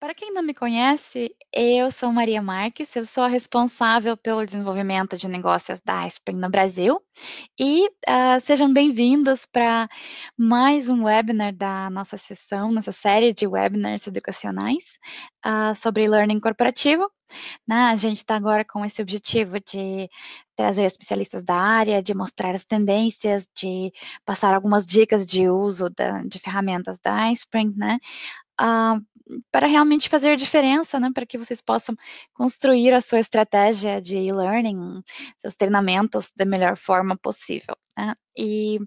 Para quem não me conhece, eu sou Maria Marques, eu sou a responsável pelo desenvolvimento de negócios da Spring no Brasil e uh, sejam bem-vindos para mais um webinar da nossa sessão, nossa série de webinars educacionais uh, sobre learning corporativo. Né? A gente está agora com esse objetivo de trazer especialistas da área, de mostrar as tendências, de passar algumas dicas de uso da, de ferramentas da Spring, né? Uh, para realmente fazer diferença, né, para que vocês possam construir a sua estratégia de e-learning, seus treinamentos da melhor forma possível. Né? E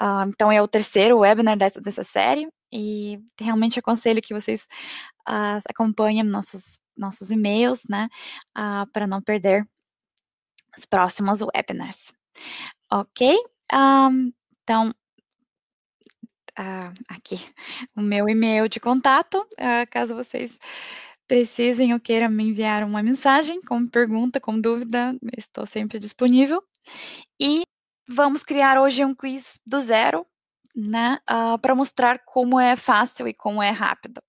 uh, então é o terceiro webinar dessa, dessa série e realmente aconselho que vocês uh, acompanhem nossos nossos e-mails, né, uh, para não perder os próximos webinars. Ok? Um, então aqui o meu e-mail de contato, uh, caso vocês precisem ou queiram me enviar uma mensagem com pergunta, com dúvida, estou sempre disponível. E vamos criar hoje um quiz do zero, né, uh, para mostrar como é fácil e como é rápido.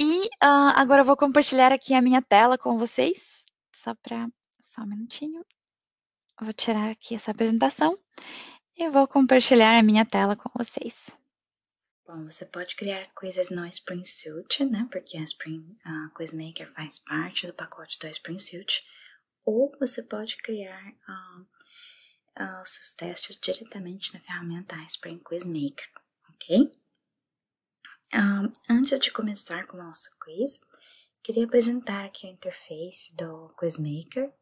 E agora eu vou compartilhar aqui a minha tela com vocês, só para só um minutinho. Vou tirar aqui essa apresentação e vou compartilhar a minha tela com vocês. Bom, você pode criar coisas no Spring Suite, né? Porque a Spring a Quizmaker faz parte do pacote do Spring Suite. Ou você pode criar uh, uh, os seus testes diretamente na ferramenta Spring Quizmaker, ok? Uh, antes de começar com o nosso quiz, queria apresentar aqui a interface do Quizmaker.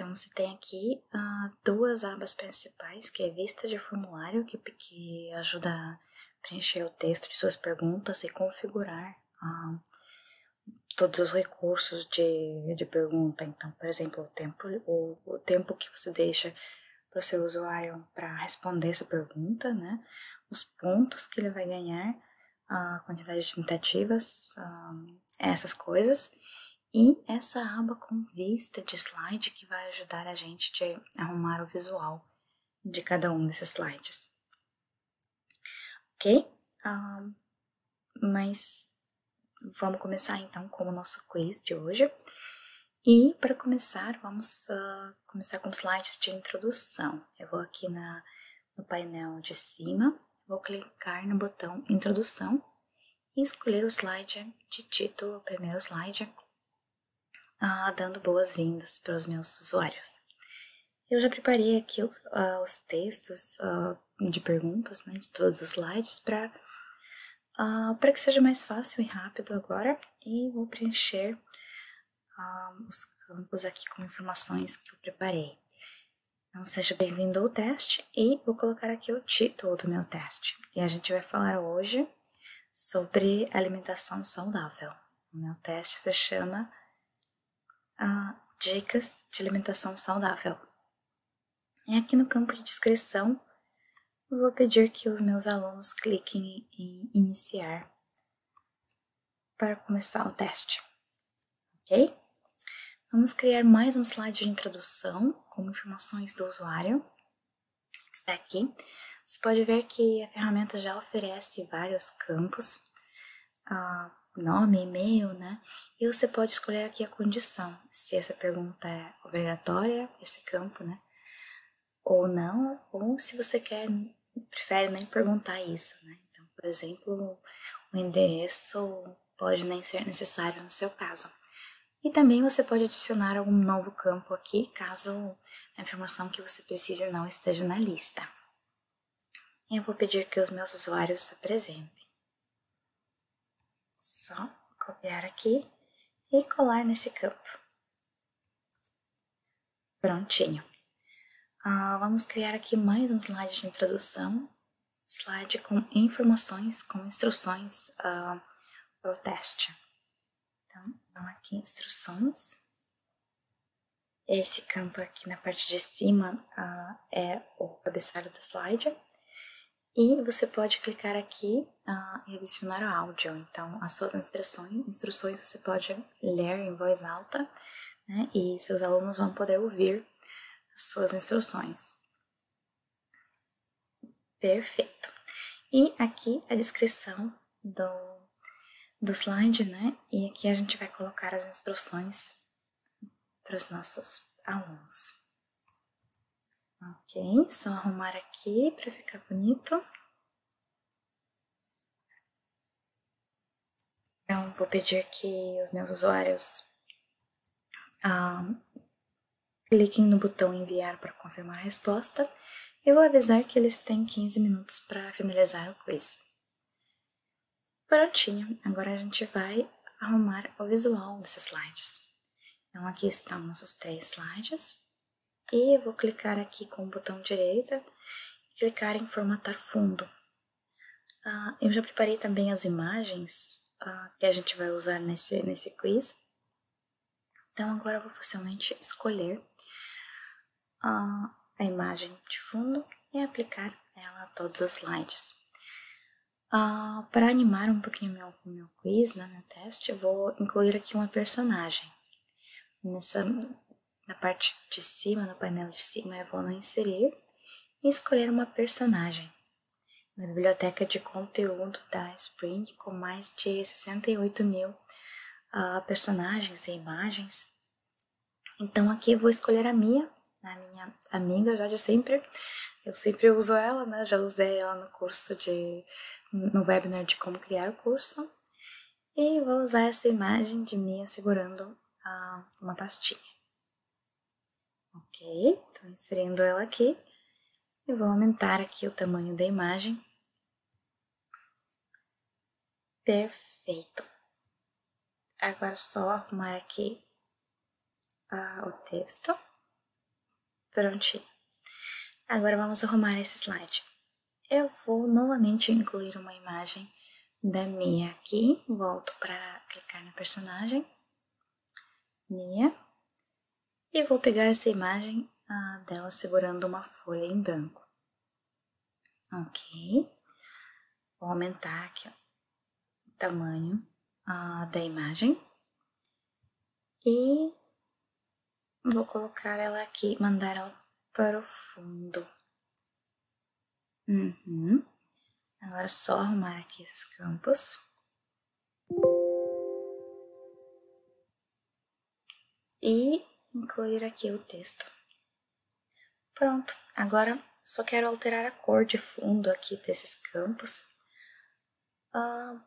Então, você tem aqui uh, duas abas principais, que é vista de formulário, que, que ajuda a preencher o texto de suas perguntas e configurar uh, todos os recursos de, de pergunta. Então, por exemplo, o tempo, o, o tempo que você deixa para o seu usuário para responder essa pergunta, né? Os pontos que ele vai ganhar, a quantidade de tentativas, essas coisas e essa aba com vista de slide que vai ajudar a gente a arrumar o visual de cada um desses slides. Ok? Um, mas vamos começar então com o nosso quiz de hoje. E para começar, vamos uh, começar com slides de introdução. Eu vou aqui na, no painel de cima, vou clicar no botão Introdução e escolher o slide de título, o primeiro slide, ah, dando boas-vindas para os meus usuários. Eu já preparei aqui os, uh, os textos uh, de perguntas né, de todos os slides para uh, para que seja mais fácil e rápido agora e vou preencher os campos aqui com informações que eu preparei. Então, seja bem-vindo ao teste e vou colocar aqui o título do meu teste. E a gente vai falar hoje sobre alimentação saudável. O meu teste se chama a dicas de alimentação saudável. E aqui no campo de descrição, eu vou pedir que os meus alunos cliquem em iniciar para começar o teste. Ok? Vamos criar mais um slide de introdução com informações do usuário. Está aqui. Você pode ver que a ferramenta já oferece vários campos. Uh, nome, e-mail, né? E você pode escolher aqui a condição, se essa pergunta é obrigatória, esse campo, né? Ou não, ou se você quer, prefere nem perguntar isso, né? Então, por exemplo, o endereço pode nem ser necessário no seu caso. E também você pode adicionar algum novo campo aqui, caso a informação que você precise não esteja na lista. Eu vou pedir que os meus usuários se apresentem. Só copiar aqui e colar nesse campo. Prontinho. Uh, vamos criar aqui mais um slide de introdução, slide com informações, com instruções uh, para o teste. Então, vamos aqui instruções. Esse campo aqui na parte de cima uh, é o cabeçalho do slide. E você pode clicar aqui uh, e adicionar o áudio. Então, as suas instruções, instruções você pode ler em voz alta, né? E seus alunos vão poder ouvir as suas instruções. Perfeito. E aqui a descrição do, do slide, né? E aqui a gente vai colocar as instruções para os nossos alunos. Ok, só arrumar aqui para ficar bonito. Então, vou pedir que os meus usuários ah, cliquem no botão enviar para confirmar a resposta. Eu vou avisar que eles têm 15 minutos para finalizar o quiz. Prontinho, agora a gente vai arrumar o visual desses slides. Então aqui estão nossos três slides. E eu vou clicar aqui com o botão direito e clicar em formatar fundo. Ah, eu já preparei também as imagens ah, que a gente vai usar nesse, nesse quiz. Então agora eu vou facilmente escolher ah, a imagem de fundo e aplicar ela a todos os slides. Uh, para animar um pouquinho meu, meu quiz, né, meu teste, eu vou incluir aqui uma personagem. Nessa, na parte de cima, no painel de cima, eu vou no inserir e escolher uma personagem. Na biblioteca de conteúdo da Spring, com mais de 68 mil uh, personagens e imagens. Então aqui eu vou escolher a minha, a minha amiga já de sempre. Eu sempre uso ela, né? Já usei ela no curso de no webinar de como criar o curso e vou usar essa imagem de mim segurando ah, uma pastinha. Ok, estou inserindo ela aqui e vou aumentar aqui o tamanho da imagem. Perfeito. Agora é só arrumar aqui ah, o texto. Prontinho. Agora vamos arrumar esse slide eu vou novamente incluir uma imagem da Mia aqui. Volto para clicar na personagem, Mia, e vou pegar essa imagem ah, dela segurando uma folha em branco. Ok. Vou aumentar aqui ó, o tamanho ah, da imagem e vou colocar ela aqui, mandar ela para o fundo. Uhum. Agora é só arrumar aqui esses campos. E incluir aqui o texto. Pronto, agora só quero alterar a cor de fundo aqui desses campos. Ah,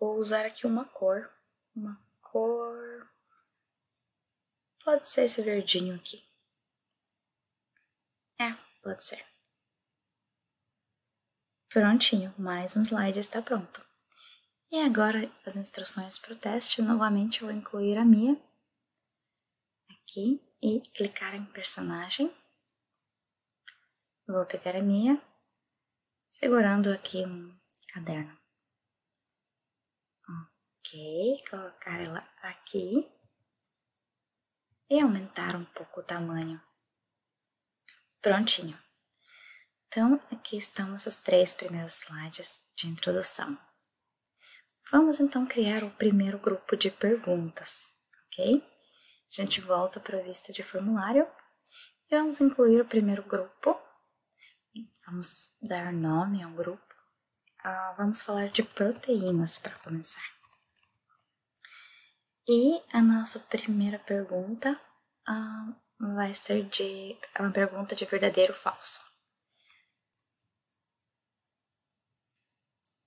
vou usar aqui uma cor, uma cor... Pode ser esse verdinho aqui. É, pode ser. Prontinho, mais um slide está pronto. E agora as instruções para o teste, novamente vou incluir a minha aqui e clicar em personagem. Vou pegar a minha, segurando aqui um caderno. Ok, colocar ela aqui e aumentar um pouco o tamanho. Prontinho. Então, aqui estão os três primeiros slides de introdução. Vamos então criar o primeiro grupo de perguntas, ok? A gente volta para a vista de formulário e vamos incluir o primeiro grupo. Vamos dar nome ao grupo. Ah, vamos falar de proteínas para começar. E a nossa primeira pergunta ah, vai ser de é uma pergunta de verdadeiro ou falso.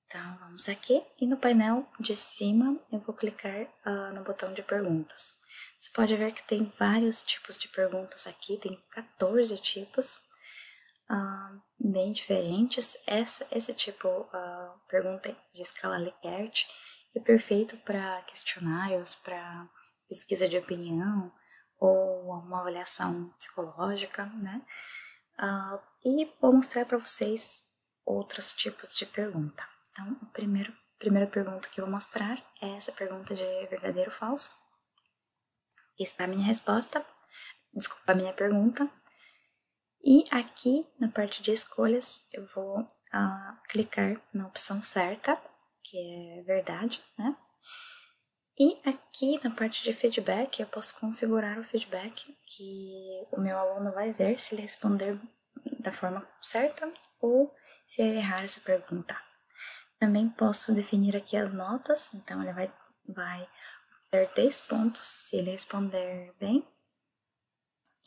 Então, vamos aqui e no painel de cima eu vou clicar uh, no botão de perguntas. Você pode ver que tem vários tipos de perguntas aqui, tem 14 tipos uh, bem diferentes. Essa, esse tipo uh, pergunta de escala Likert é perfeito para questionários, para pesquisa de opinião ou uma avaliação psicológica, né? Uh, e vou mostrar para vocês outros tipos de pergunta. Então, a primeira pergunta que eu vou mostrar é essa pergunta de verdadeiro ou falso. Está a minha resposta, desculpa a minha pergunta. E aqui na parte de escolhas eu vou uh, clicar na opção certa, que é verdade, né? E aqui na parte de feedback eu posso configurar o feedback que o meu aluno vai ver se ele responder da forma certa ou se ele errar essa pergunta. também posso definir aqui as notas, então ele vai, vai ter 10 pontos se ele responder bem.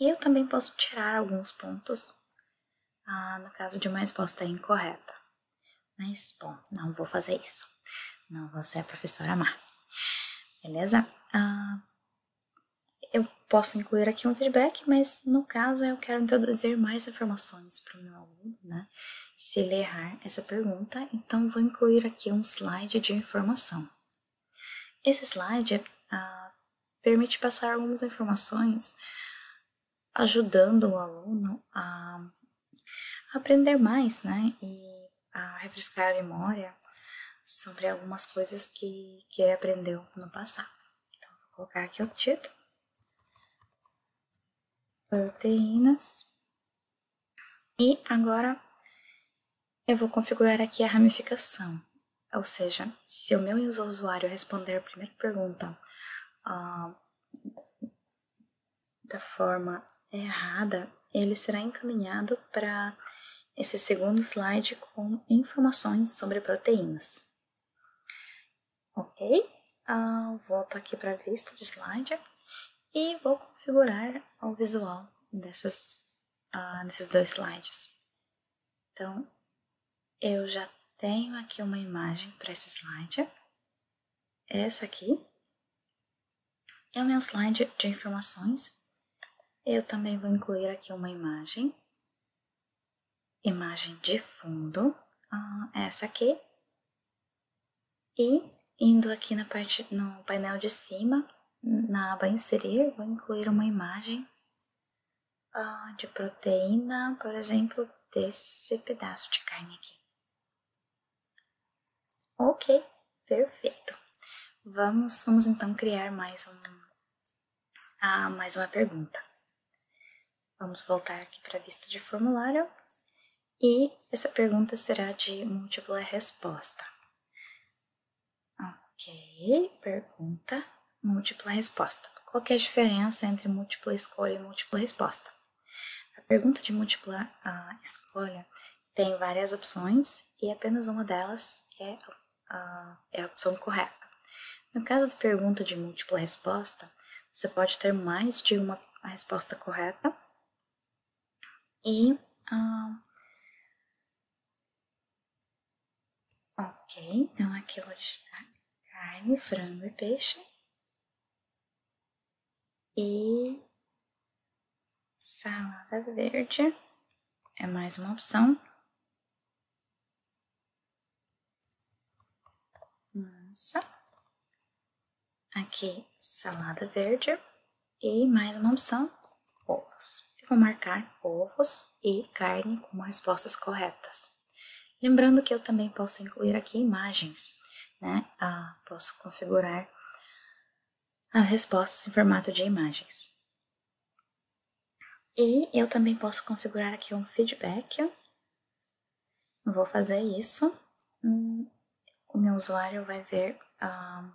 E eu também posso tirar alguns pontos ah, no caso de uma resposta incorreta. Mas, bom, não vou fazer isso. Não vou ser a professora má. Beleza? Ah, eu posso incluir aqui um feedback, mas no caso eu quero introduzir mais informações para o meu aluno, né? Se ele errar essa pergunta, então vou incluir aqui um slide de informação. Esse slide uh, permite passar algumas informações ajudando o aluno a aprender mais, né? E a refrescar a memória sobre algumas coisas que, que ele aprendeu no passado. Então, vou colocar aqui o título proteínas. E agora eu vou configurar aqui a ramificação. Ou seja, se o meu usuário responder a primeira pergunta uh, da forma errada, ele será encaminhado para esse segundo slide com informações sobre proteínas. Ok? Uh, volto aqui para a vista de slide e vou configurar o visual dessas, uh, desses dois slides. Então, eu já tenho aqui uma imagem para esse slide. Essa aqui é o meu slide de informações. Eu também vou incluir aqui uma imagem, imagem de fundo, uh, essa aqui. E indo aqui na parte, no painel de cima, na aba inserir, vou incluir uma imagem uh, de proteína, por exemplo, desse pedaço de carne aqui. Ok, perfeito. Vamos, vamos então criar mais, um, uh, mais uma pergunta. Vamos voltar aqui para a vista de formulário e essa pergunta será de múltipla resposta. Ok, pergunta múltipla resposta. Qual é a diferença entre múltipla escolha e múltipla resposta? A pergunta de múltipla uh, escolha tem várias opções e apenas uma delas é, uh, é a opção correta. No caso de pergunta de múltipla resposta, você pode ter mais de uma resposta correta e uh, ok, então aqui eu vou digitar carne, frango e peixe e salada verde é mais uma opção. Massa. Aqui, salada verde e mais uma opção, ovos. Eu vou marcar ovos e carne como respostas corretas. Lembrando que eu também posso incluir aqui imagens, né? Ah, posso configurar as respostas em formato de imagens. E eu também posso configurar aqui um feedback. Vou fazer isso. O meu usuário vai ver, uh,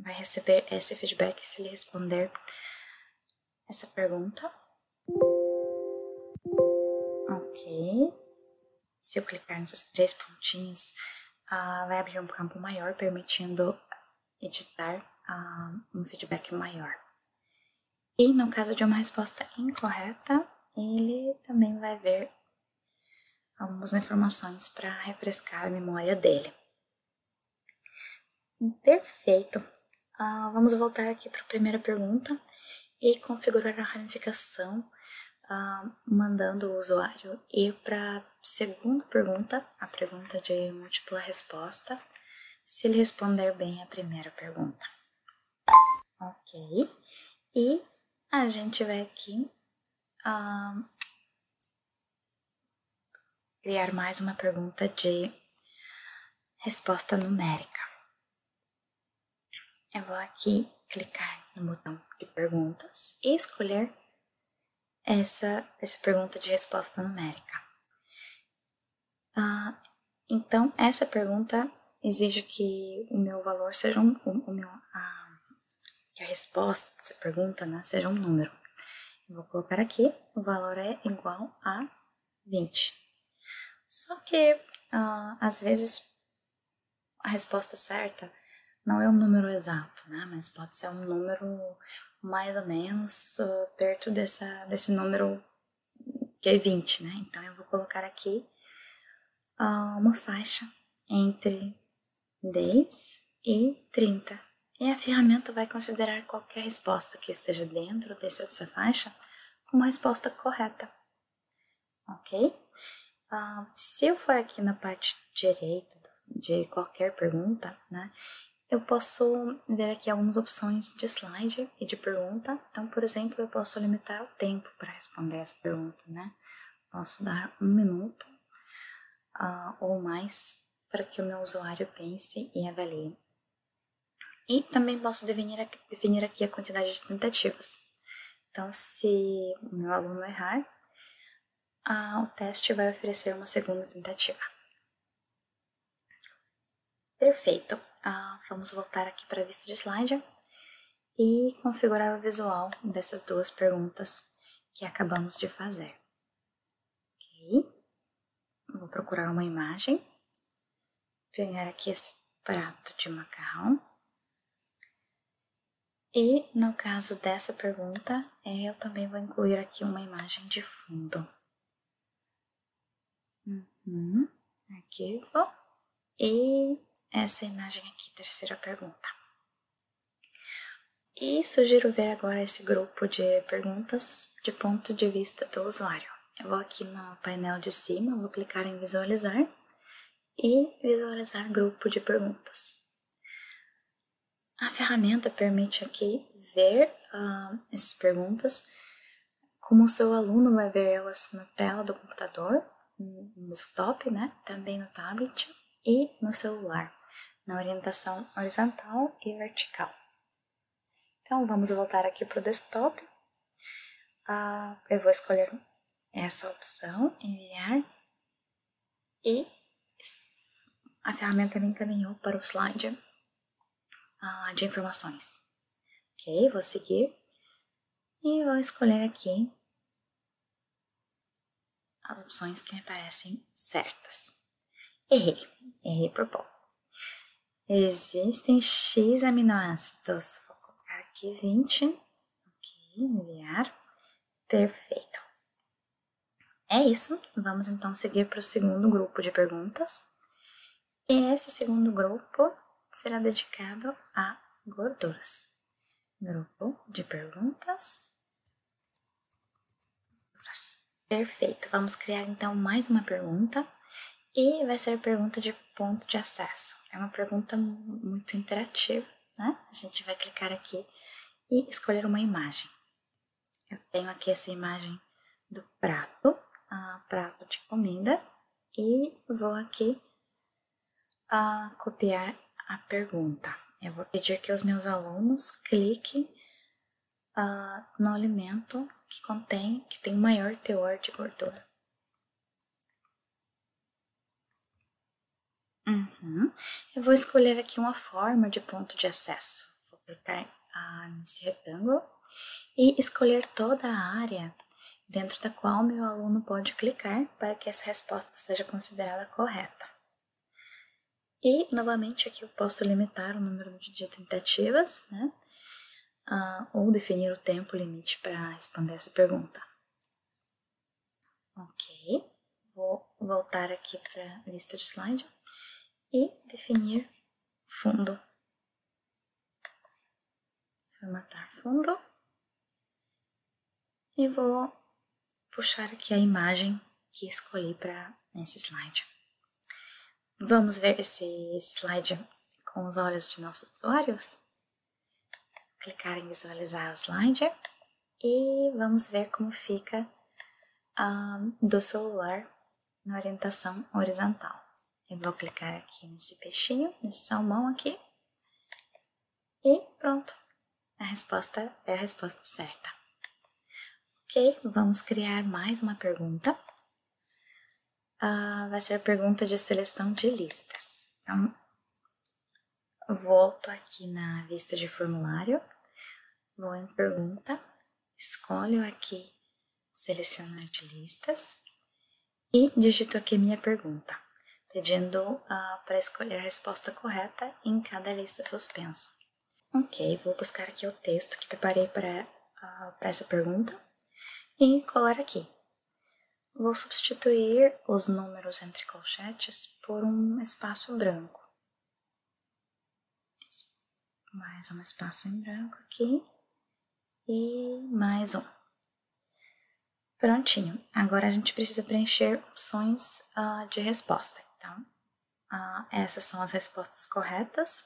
vai receber esse feedback se ele responder essa pergunta. Ok. Se eu clicar nesses três pontinhos, uh, vai abrir um campo maior, permitindo editar uh, um feedback maior. E no caso de uma resposta incorreta, ele também vai ver algumas informações para refrescar a memória dele. Perfeito! Uh, vamos voltar aqui para a primeira pergunta e configurar a ramificação, uh, mandando o usuário ir para a segunda pergunta, a pergunta de múltipla resposta, se ele responder bem a primeira pergunta. Ok. E a gente vai aqui uh, criar mais uma pergunta de resposta numérica. Eu vou aqui clicar no botão de perguntas e escolher essa, essa pergunta de resposta numérica. Uh, então, essa pergunta exige que o meu valor seja um, o, o meu, uh, que a resposta dessa pergunta né, seja um número. Eu vou colocar aqui, o valor é igual a 20. Só que, uh, às vezes, a resposta certa não é um número exato, né? Mas pode ser um número mais ou menos uh, perto dessa, desse número que é 20, né? Então eu vou colocar aqui uh, uma faixa entre 10 e 30. E a ferramenta vai considerar qualquer resposta que esteja dentro dessa faixa como a resposta correta. Ok? Uh, se eu for aqui na parte direita de qualquer pergunta, né, eu posso ver aqui algumas opções de slide e de pergunta. Então, por exemplo, eu posso limitar o tempo para responder essa pergunta, né? Posso dar um minuto uh, ou mais para que o meu usuário pense e avalie. E também posso definir aqui, definir aqui a quantidade de tentativas. Então, se o meu aluno errar, uh, o teste vai oferecer uma segunda tentativa. Perfeito. Ah, vamos voltar aqui para a vista de slide e configurar o visual dessas duas perguntas que acabamos de fazer. Ok. Vou procurar uma imagem. Pegar aqui esse prato de macarrão. E no caso dessa pergunta, eu também vou incluir aqui uma imagem de fundo. Uhum. Arquivo. E essa imagem aqui, terceira pergunta. E sugiro ver agora esse grupo de perguntas de ponto de vista do usuário. Eu vou aqui no painel de cima, vou clicar em visualizar e visualizar grupo de perguntas. A ferramenta permite aqui ver uh, essas perguntas como o seu aluno vai ver elas na tela do computador, no desktop, né? também no tablet e no celular na orientação horizontal e vertical. Então, vamos voltar aqui para o desktop. Ah, eu vou escolher essa opção, enviar, e a ferramenta me encaminhou para o slide ah, de informações. Ok, vou seguir e vou escolher aqui as opções que me parecem certas. Errei, errei por pouco. Existem X aminoácidos. Vou colocar aqui 20. Ok, enviar. Perfeito. É isso. Vamos então seguir para o segundo grupo de perguntas. E esse segundo grupo será dedicado a gorduras. Grupo de perguntas. Perfeito. Vamos criar então mais uma pergunta e vai ser a pergunta de ponto de acesso. É uma pergunta muito interativa, né? A gente vai clicar aqui e escolher uma imagem. Eu tenho aqui essa imagem do prato, prato de comida, e vou aqui a copiar a pergunta. Eu vou pedir que os meus alunos cliquem uh, no alimento que contém, que tem maior teor de gordura. Uhum. Eu vou escolher aqui uma forma de ponto de acesso. Vou clicar ah, nesse retângulo e escolher toda a área dentro da qual meu aluno pode clicar para que essa resposta seja considerada correta. E, novamente, aqui eu posso limitar o número de tentativas, né? Ah, ou definir o tempo limite para responder essa pergunta. Ok, vou voltar aqui para a lista de slide e definir fundo. Formatar fundo. E vou puxar aqui a imagem que escolhi para esse slide. Vamos ver esse slide com os olhos de nossos usuários? Clicar em visualizar o slide e vamos ver como fica um, ah, do celular na orientação horizontal. Eu vou clicar aqui nesse peixinho, nesse salmão aqui. E pronto. A resposta é a resposta certa. Ok, vamos criar mais uma pergunta. Uh, vai ser a pergunta de seleção de listas. Então, volto aqui na vista de formulário, vou em pergunta, escolho aqui selecionar de listas e digito aqui minha pergunta. Pedindo uh, para escolher a resposta correta em cada lista suspensa. Ok, vou buscar aqui o texto que preparei para uh, essa pergunta e colar aqui. Vou substituir os números entre colchetes por um espaço branco. Mais um espaço em branco aqui e mais um. Prontinho. Agora a gente precisa preencher opções uh, de resposta. Então, uh, essas são as respostas corretas.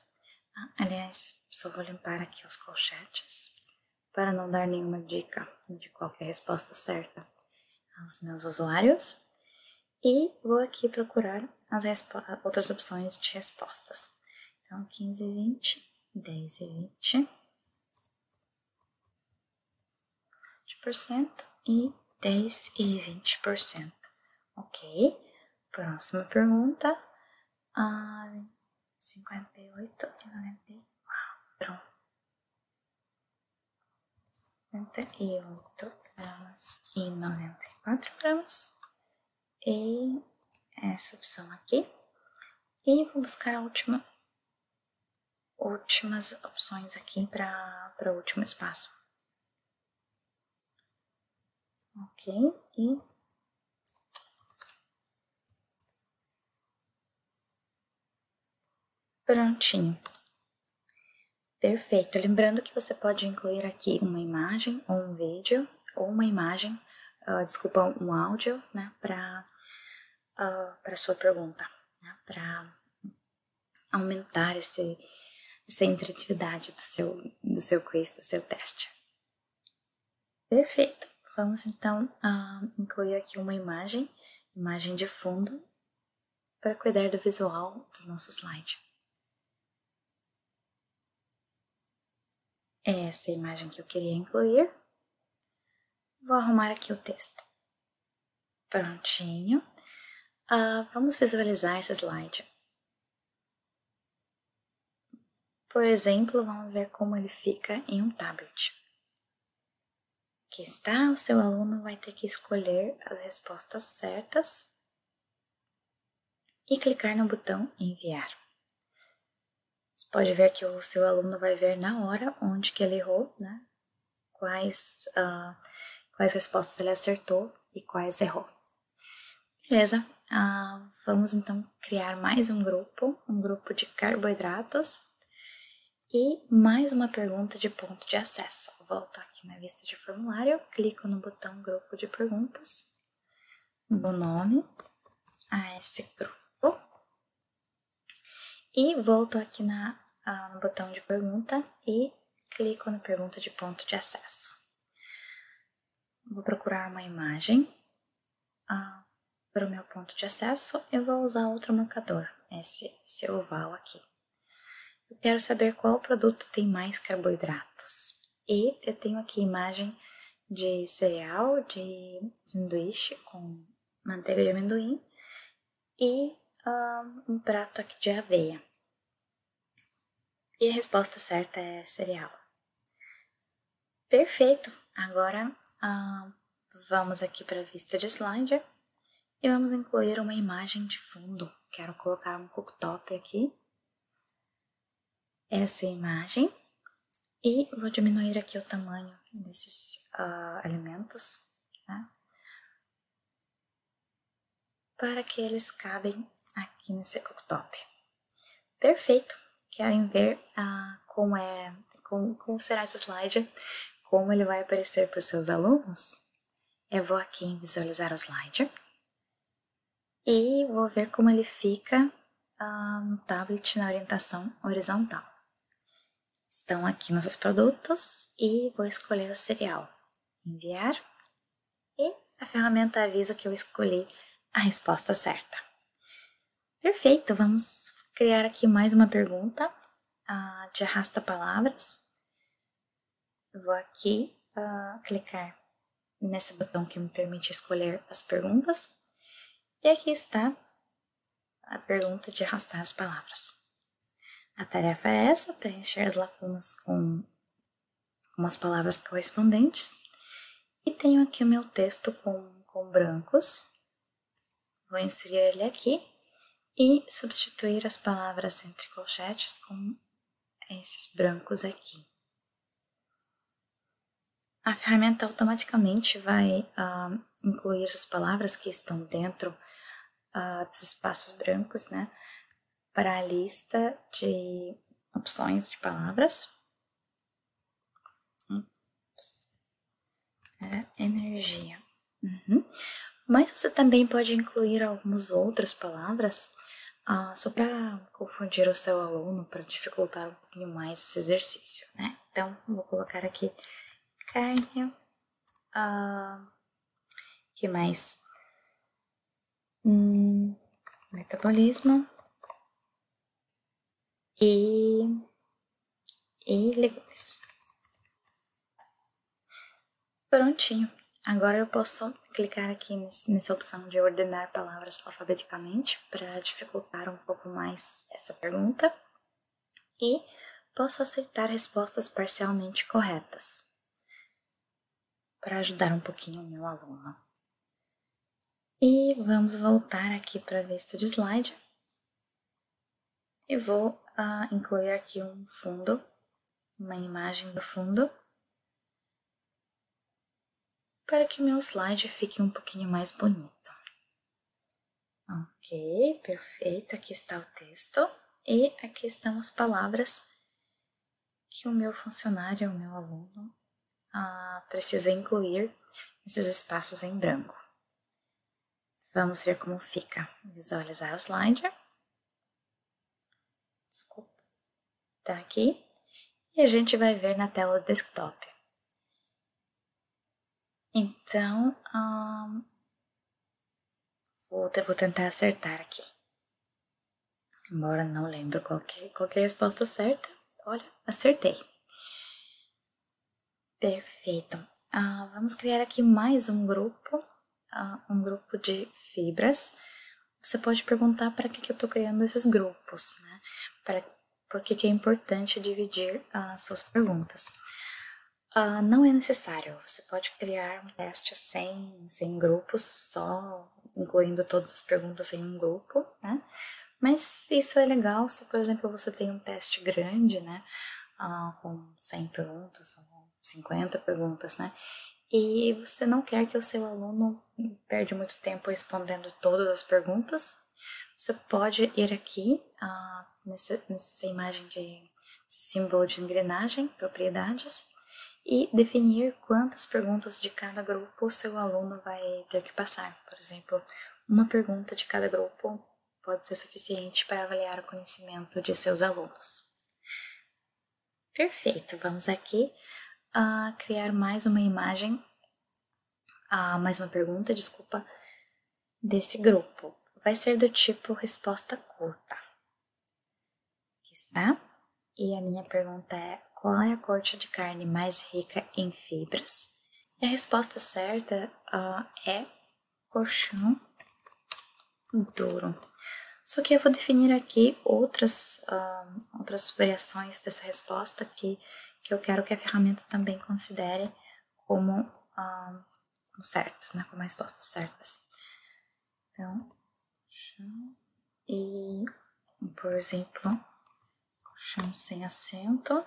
Uh, aliás, só vou limpar aqui os colchetes para não dar nenhuma dica de qualquer resposta certa aos meus usuários. E vou aqui procurar as outras opções de respostas. Então, 15 e 20, 10 e 20, 20% e 10 e 20%. Ok. Próxima pergunta. Ah, 58 e 94. 58 gramas e 94 gramas. E essa opção aqui. E vou buscar a última, últimas opções aqui para o último espaço. Ok, e prontinho. Perfeito. Lembrando que você pode incluir aqui uma imagem ou um vídeo ou uma imagem, uh, desculpa, um áudio, né, para uh, ah, para sua pergunta, né, para aumentar esse essa interatividade do seu do seu quiz, do seu teste. Perfeito. Vamos então uh, incluir aqui uma imagem, imagem de fundo, para cuidar do visual do nosso slide. É essa imagem que eu queria incluir. Vou arrumar aqui o texto. Prontinho. Uh, vamos visualizar esse slide. Por exemplo, vamos ver como ele fica em um tablet. Aqui está, o seu aluno vai ter que escolher as respostas certas e clicar no botão enviar. Você pode ver que o seu aluno vai ver na hora onde que ele errou, né? Quais, uh, quais respostas ele acertou e quais errou. Beleza, uh, vamos então criar mais um grupo, um grupo de carboidratos e mais uma pergunta de ponto de acesso. Volto aqui na vista de formulário, clico no botão grupo de perguntas, dou nome a esse grupo e volto aqui na, ah, no botão de pergunta e clico na pergunta de ponto de acesso. Vou procurar uma imagem ah, para o meu ponto de acesso e vou usar outro marcador, esse, esse oval aqui. Eu quero saber qual produto tem mais carboidratos. E eu tenho aqui imagem de cereal, de sanduíche com manteiga de amendoim e um prato aqui de aveia. E a resposta certa é cereal. Perfeito! Agora vamos aqui para a vista de slide e vamos incluir uma imagem de fundo. Quero colocar um cooktop aqui. Essa imagem. E vou diminuir aqui o tamanho desses uh, alimentos, né? Para que eles cabem aqui nesse cooktop. Perfeito! Querem ver ah, como é, como, como será esse slide, como ele vai aparecer para os seus alunos? Eu vou aqui em visualizar o slide e vou ver como ele fica ah, no tablet na orientação horizontal. Estão aqui nossos produtos e vou escolher o cereal. Enviar e a ferramenta avisa que eu escolhi a resposta certa. Perfeito, vamos criar aqui mais uma pergunta uh, de arrasta-palavras. Vou aqui uh, clicar nesse botão que me permite escolher as perguntas. E aqui está a pergunta de arrastar as palavras. A tarefa é essa, preencher as lacunas com, com as palavras correspondentes. E tenho aqui o meu texto com, com brancos. Vou inserir ele aqui e substituir as palavras entre colchetes com esses brancos aqui. A ferramenta automaticamente vai uh, incluir as palavras que estão dentro uh, dos espaços brancos, né, para a lista de opções de palavras. Ups. Energia. Uhum. Mas você também pode incluir algumas outras palavras ah, só para confundir o seu aluno, para dificultar um pouquinho mais esse exercício, né? Então, vou colocar aqui carne. Ah, que mais? Hum, metabolismo e, e legumes. Prontinho. Agora eu posso clicar aqui nessa opção de ordenar palavras alfabeticamente para dificultar um pouco mais essa pergunta. E posso aceitar respostas parcialmente corretas. Para ajudar um pouquinho o meu aluno. E vamos voltar aqui para a vista de slide. E vou uh, incluir aqui um fundo, uma imagem do fundo para que meu slide fique um pouquinho mais bonito. Ok, perfeito. Aqui está o texto e aqui estão as palavras que o meu funcionário, o meu aluno, ah, precisa incluir nesses espaços em branco. Vamos ver como fica. Visualizar o slide. Desculpa. Tá aqui. E a gente vai ver na tela do desktop. Então, vou, vou tentar acertar aqui. Embora não lembre qual que, qual que é a resposta certa. Olha, acertei. Perfeito. Ah, vamos criar aqui mais um grupo, ah, um grupo de fibras. Você pode perguntar para que, que eu estou criando esses grupos, né? Para, por que, que é importante dividir as suas perguntas. Uh, não é necessário, você pode criar um teste sem, sem grupos, só incluindo todas as perguntas em um grupo, né? Mas isso é legal se, por exemplo, você tem um teste grande, né? Uh, com 100 perguntas, ou 50 perguntas, né? E você não quer que o seu aluno perde muito tempo respondendo todas as perguntas, você pode ir aqui uh, nessa, nessa imagem de símbolo de engrenagem, propriedades, e definir quantas perguntas de cada grupo o seu aluno vai ter que passar. Por exemplo, uma pergunta de cada grupo pode ser suficiente para avaliar o conhecimento de seus alunos. Perfeito, vamos aqui a criar mais uma imagem, a mais uma pergunta, desculpa, desse grupo. Vai ser do tipo resposta curta. Aqui está. E a minha pergunta é: qual é a corte de carne mais rica em fibras? E a resposta certa uh, é colchão duro. Só que eu vou definir aqui outras, uh, outras variações dessa resposta que, que eu quero que a ferramenta também considere como, uh, como certas, né? como respostas certas. Então, e, por exemplo, colchão sem assento.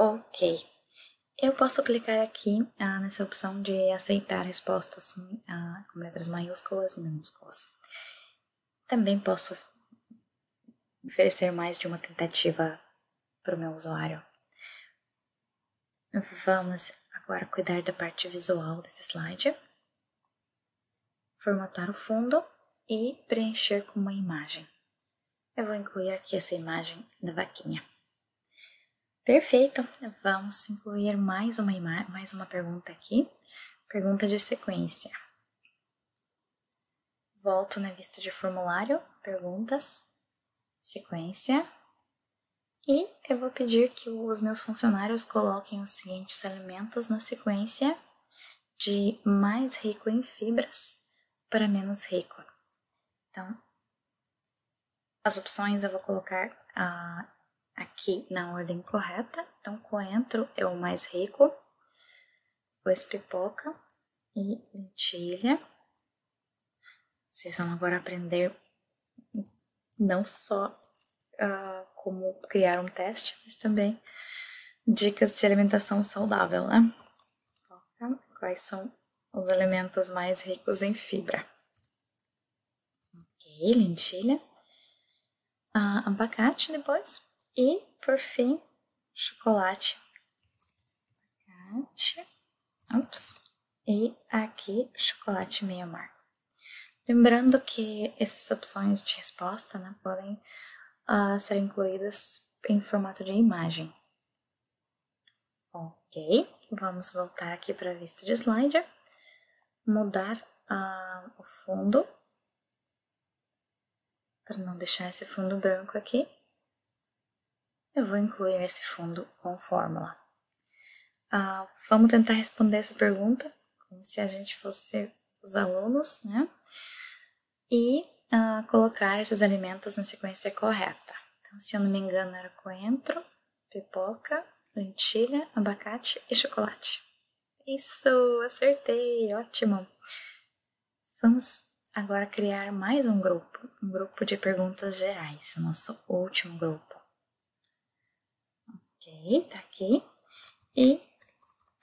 Ok. Eu posso clicar aqui ah, nessa opção de aceitar respostas ah, com letras maiúsculas e minúsculas. Também posso oferecer mais de uma tentativa para o meu usuário. Vamos agora cuidar da parte visual desse slide. Formatar o fundo e preencher com uma imagem. Eu vou incluir aqui essa imagem da vaquinha. Perfeito. Vamos incluir mais uma, mais uma pergunta aqui. Pergunta de sequência. Volto na vista de formulário, perguntas, sequência. E eu vou pedir que os meus funcionários coloquem os seguintes elementos na sequência de mais rico em fibras para menos rico. Então, as opções eu vou colocar a aqui na ordem correta. Então, coentro é o mais rico, depois pipoca e lentilha. Vocês vão agora aprender não só uh, como criar um teste, mas também dicas de alimentação saudável, né? Quais são os elementos mais ricos em fibra? Ok, lentilha, uh, abacate depois e, por fim, chocolate. Ups, e aqui chocolate meio amargo. Lembrando que essas opções de resposta né, podem uh, ser incluídas em formato de imagem. Ok, vamos voltar aqui para a vista de slider, mudar uh, o fundo, para não deixar esse fundo branco aqui. Eu vou incluir esse fundo com fórmula. Uh, vamos tentar responder essa pergunta como se a gente fosse os alunos, né? e uh, colocar esses alimentos na sequência correta. Então, se eu não me engano, era coentro, pipoca, lentilha, abacate e chocolate. Isso, acertei, ótimo! Vamos agora criar mais um grupo, um grupo de perguntas gerais, o nosso último grupo. Tá aqui. E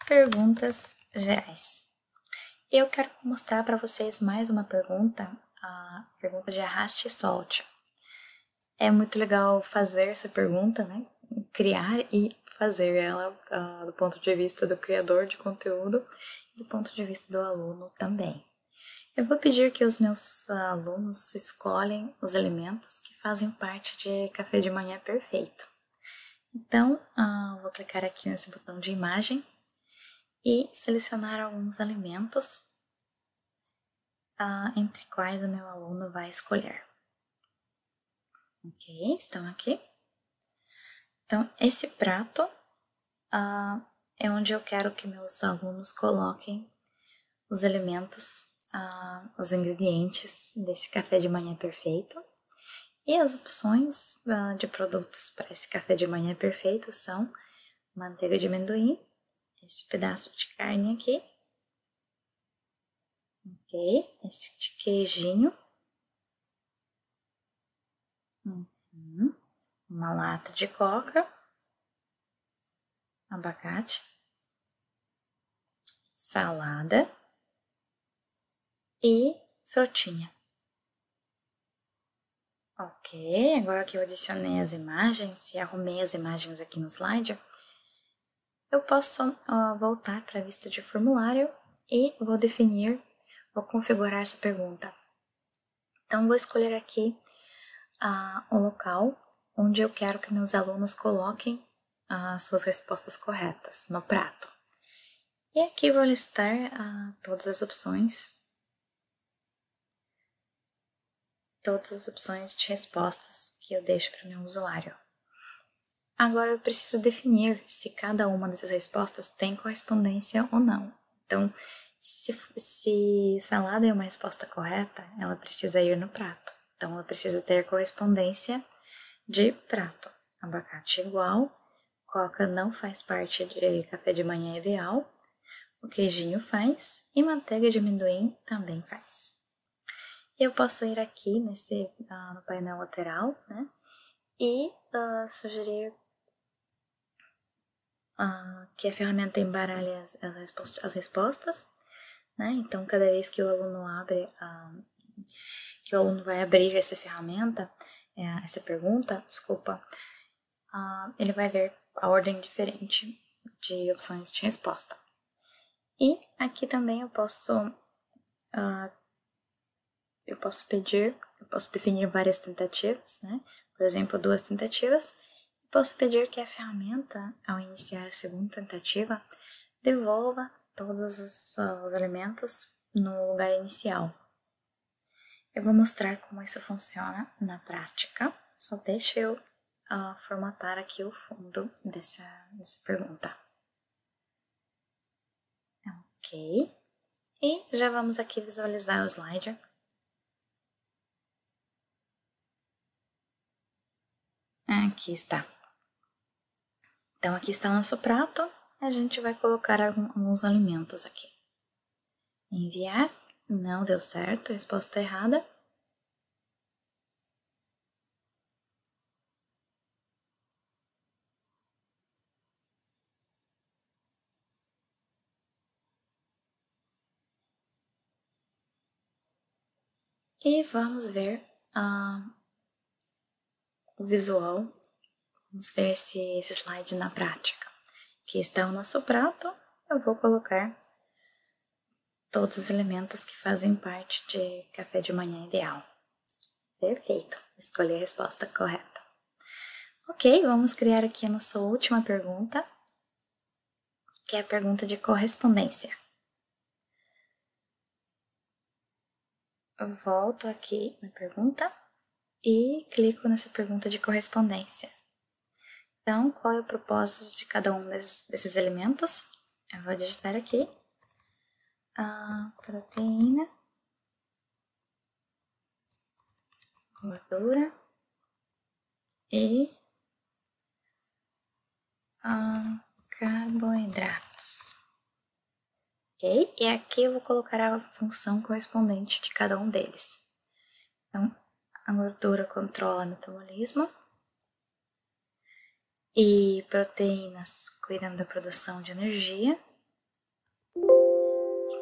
perguntas gerais. Eu quero mostrar para vocês mais uma pergunta a pergunta de arraste e solte. É muito legal fazer essa pergunta, né? Criar e fazer ela uh, do ponto de vista do criador de conteúdo e do ponto de vista do aluno também. Eu vou pedir que os meus alunos escolhem os elementos que fazem parte de café de manhã perfeito. Então, uh, vou clicar aqui nesse botão de imagem e selecionar alguns alimentos uh, entre quais o meu aluno vai escolher. Ok, estão aqui. Então, esse prato uh, é onde eu quero que meus alunos coloquem os elementos, uh, os ingredientes desse café de manhã perfeito. E as opções uh, de produtos para esse café de manhã perfeito são manteiga de amendoim, esse pedaço de carne aqui, Ok? Esse queijinho. Uhum. Uma lata de coca. Abacate. Salada. E frutinha. Ok, agora que eu adicionei as imagens e arrumei as imagens aqui no slide, eu posso uh, voltar para a vista de formulário e vou definir vou configurar essa pergunta. Então, vou escolher aqui o local onde eu quero que meus alunos coloquem as suas respostas corretas no prato. E aqui vou listar todas as opções, todas as opções de respostas que eu deixo para o meu usuário. Agora eu preciso definir se cada uma dessas respostas tem correspondência ou não. Então, se, se salada é uma resposta correta, ela precisa ir no prato. Então, ela precisa ter correspondência de prato. Abacate igual, coca não faz parte de café de manhã ideal, o queijinho faz e manteiga de amendoim também faz. Eu posso ir aqui nesse uh, no painel lateral, né, e uh, sugerir uh, que a ferramenta embaralhe as, as, respost as respostas né? Então, cada vez que o aluno abre, que o aluno vai abrir essa ferramenta, é, essa pergunta, desculpa, ele vai ver a ordem diferente de opções de resposta. E aqui também eu posso, eu posso pedir, eu posso definir várias tentativas, né? Por exemplo, duas tentativas. Posso pedir que a ferramenta, ao iniciar a segunda tentativa, devolva todos os, os elementos no lugar inicial. Eu vou mostrar como isso funciona na prática, só deixa eu uh, formatar aqui o fundo dessa, dessa pergunta. Ok. E já vamos aqui visualizar o slider. Aqui está. Então, aqui está o nosso prato a gente vai colocar alguns alimentos aqui. Enviar. Não deu certo, resposta errada. E vamos ver uh, o visual, vamos ver esse, esse slide na prática. Aqui está o nosso prato, eu vou colocar todos os elementos que fazem parte de café de manhã ideal. Perfeito, escolhi a resposta correta. Ok, vamos criar aqui a nossa última pergunta, que é a pergunta de correspondência. Eu volto aqui na pergunta e clico nessa pergunta de correspondência. Então, qual é o propósito de cada um desses, desses elementos? Eu vou digitar aqui a proteína, gordura e a carboidratos. Ok? E aqui eu vou colocar a função correspondente de cada um deles. Então, a gordura controla o metabolismo e proteínas cuidam da produção de energia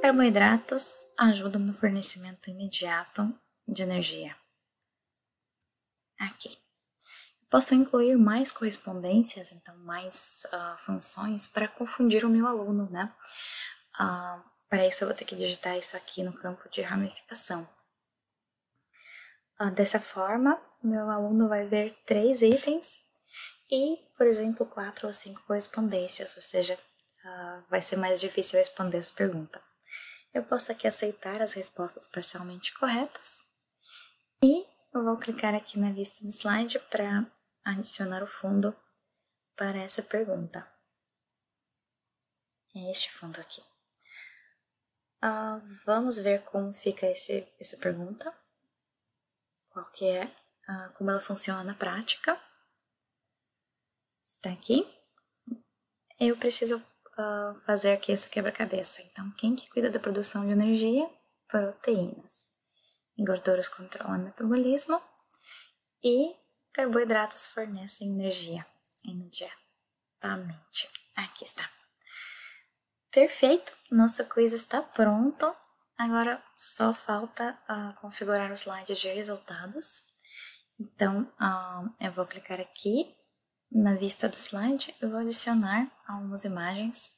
Carboidratos ajudam no fornecimento imediato de energia. Aqui. Posso incluir mais correspondências, então mais uh, funções para confundir o meu aluno, né? Uh, para isso eu vou ter que digitar isso aqui no campo de ramificação. Uh, dessa forma, meu aluno vai ver três itens e, por exemplo, quatro ou cinco correspondências, ou seja, vai ser mais difícil responder essa pergunta eu posso aqui aceitar as respostas parcialmente corretas e eu vou clicar aqui na vista do slide para adicionar o fundo para essa pergunta. É este fundo aqui. Uh, vamos ver como fica esse, essa pergunta, qual que é, uh, como ela funciona na prática. Está aqui. Eu preciso uh, fazer aqui essa quebra-cabeça. Então, quem que cuida da produção de energia? Proteínas. Gorduras controlam o metabolismo e carboidratos fornecem energia imediatamente. Aqui está. Perfeito, nosso quiz está pronto. Agora só falta uh, configurar o slide de resultados. Então, uh, eu vou clicar aqui na vista do slide, eu vou adicionar algumas imagens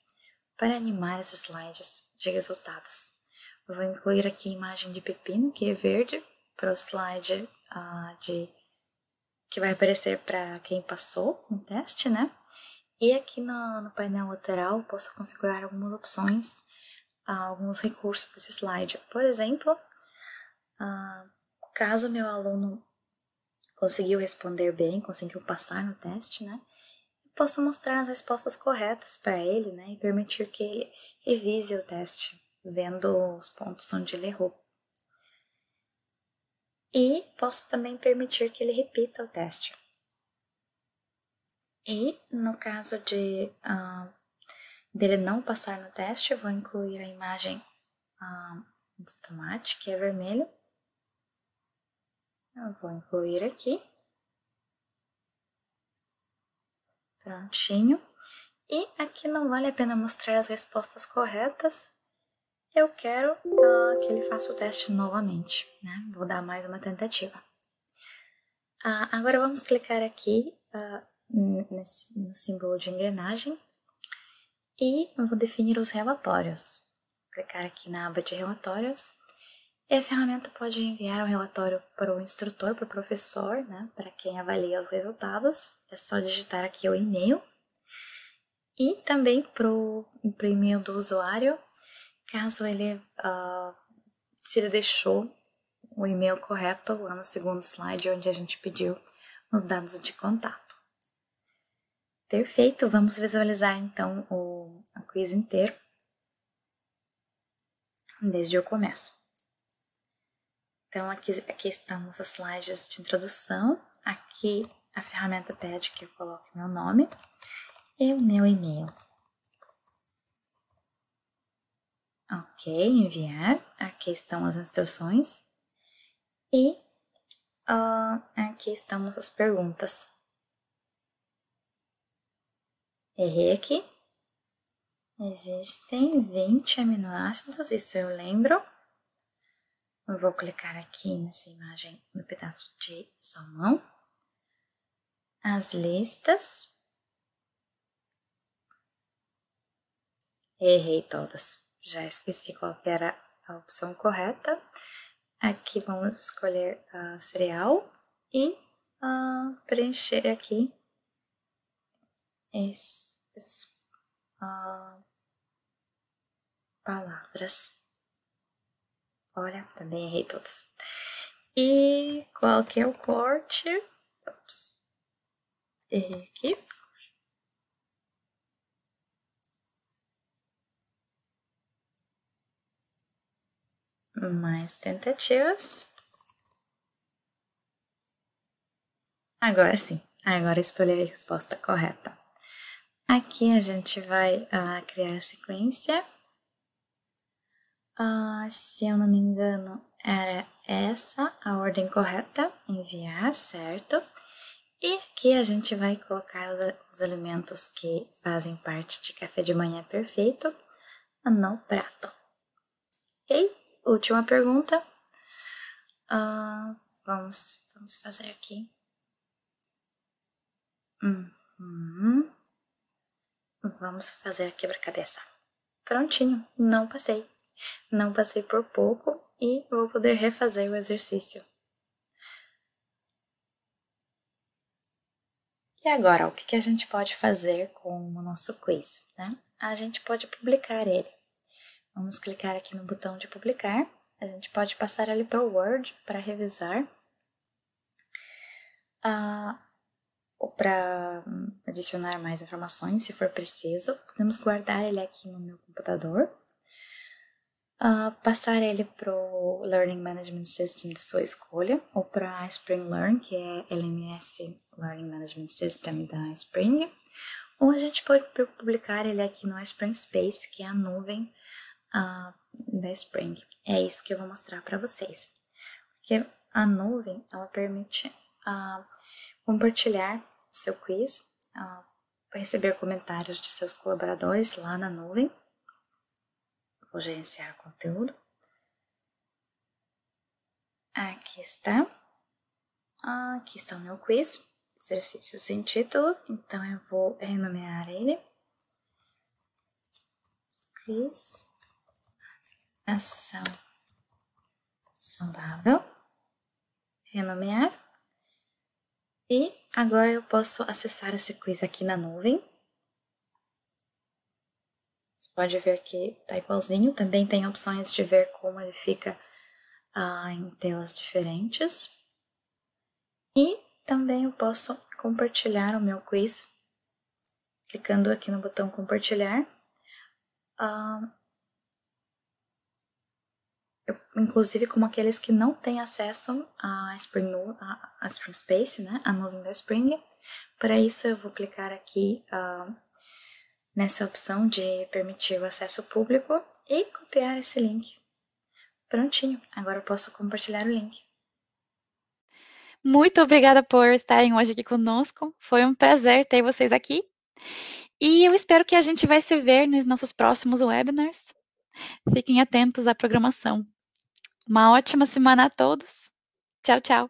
para animar esses slides de resultados. Eu vou incluir aqui a imagem de pepino, que é verde, para o slide uh, de que vai aparecer para quem passou no teste, né? E aqui no, no painel lateral posso configurar algumas opções, alguns recursos desse slide. Por exemplo, uh, caso meu aluno conseguiu responder bem, conseguiu passar no teste, né? Posso mostrar as respostas corretas para ele, né? E permitir que ele revise o teste, vendo os pontos onde ele errou. E posso também permitir que ele repita o teste. E no caso de uh, dele não passar no teste, eu vou incluir a imagem uh, do tomate, que é vermelho, eu vou incluir aqui. Prontinho. E aqui não vale a pena mostrar as respostas corretas. Eu quero uh, que ele faça o teste novamente, né? Vou dar mais uma tentativa. Uh, agora vamos clicar aqui nesse, no símbolo de engrenagem e vou definir os relatórios. Clicar aqui na aba de relatórios e a ferramenta pode enviar um relatório para o instrutor, para o professor, né, para quem avalia os resultados. É só digitar aqui o e-mail. E também para o e-mail do usuário, caso ele, uh, se ele deixou o e-mail correto lá no segundo slide, onde a gente pediu os dados de contato. Perfeito, vamos visualizar então o, o quiz inteiro, desde o começo. Então, aqui, aqui estão nossos slides de introdução. Aqui a ferramenta pede que eu coloque meu nome e o meu e-mail. Ok. Enviar. Aqui estão as instruções. E uh, aqui estão nossas perguntas. Errei aqui. Existem 20 aminoácidos, isso eu lembro. Vou clicar aqui nessa imagem no pedaço de salmão. As listas. Errei todas. Já esqueci qual era a opção correta. Aqui vamos escolher a cereal e uh, preencher aqui uh, palavras. Olha, também errei todos. E qual que é o corte? Ops. Errei aqui. Mais tentativas. Agora sim. Agora escolhi a resposta correta. Aqui a gente vai uh, criar a sequência. Uh, se eu não me engano, era essa a ordem correta, enviar, certo? E aqui a gente vai colocar os, os alimentos que fazem parte de café de manhã perfeito no prato. Ok? Última pergunta. Uh, vamos, vamos fazer aqui. Uhum. Vamos fazer a quebra-cabeça. Prontinho, não passei. Não passei por pouco e vou poder refazer o exercício. E agora, o que, a gente pode fazer com o nosso quiz? Né? A gente pode publicar ele. Vamos clicar aqui no botão de publicar. A gente pode passar ele para o Word para revisar. Ah, para hum, adicionar mais informações, se for preciso. Podemos guardar ele aqui no meu computador. Uh, passar ele para o Learning Management System de sua escolha, ou para a Spring Learn, que é LMS Learning Management System da Spring, ou a gente pode publicar ele aqui no Spring Space, que é a nuvem uh, da Spring. É isso que eu vou mostrar para vocês. Porque a nuvem, ela permite uh, compartilhar o seu quiz, uh, receber comentários de seus colaboradores lá na nuvem. Vou gerenciar o conteúdo. Aqui está. Aqui está o meu quiz, exercício sem título, então eu vou renomear ele. Quiz ação saudável. Renomear. E agora eu posso acessar esse quiz aqui na nuvem. Você pode ver que tá igualzinho. Também tem opções de ver como ele fica ah, em telas diferentes. E também eu posso compartilhar o meu quiz clicando aqui no botão compartilhar. Ah, eu, inclusive como aqueles que não têm acesso a Spring, a, a Spring Space, né, a nuvem da Spring. Para isso eu vou clicar aqui uh, nessa opção de permitir o acesso público e copiar esse link. Prontinho, agora eu posso compartilhar o link. Muito obrigada por estarem hoje aqui conosco. Foi um prazer ter vocês aqui. E eu espero que a gente vai se ver nos nossos próximos webinars. Fiquem atentos à programação. Uma ótima semana a todos. Tchau, tchau.